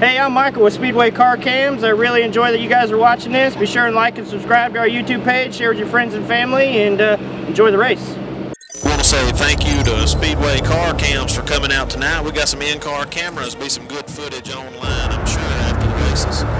Hey, I'm Michael with Speedway Car Cams. I really enjoy that you guys are watching this. Be sure and like and subscribe to our YouTube page, share with your friends and family, and uh, enjoy the race. I want to say thank you to Speedway Car Cams for coming out tonight. We got some in-car cameras, be some good footage online, I'm sure, after the races.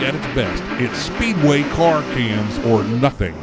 At its best. It's Speedway Car Cams or nothing.